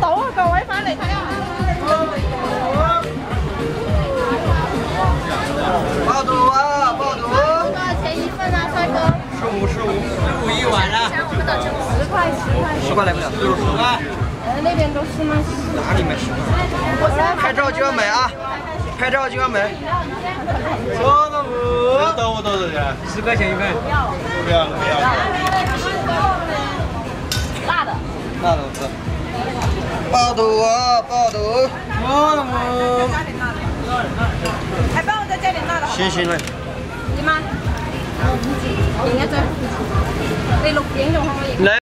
到啊！各位快嚟睇啊！到啊！包到啊！一份啊，帅哥。十五，十五，十五一碗啊！十块，十块。十块来不了，十块。那边都是吗？十块？拍照就要买啊！拍照就要买。到我十块钱一份。不要了，不要了。辣的。辣的道。爆肚啊，爆肚，爆了不？还帮我再加点辣的。谢谢嘞。姨妈，影一张。你录影仲可以。来。